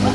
We're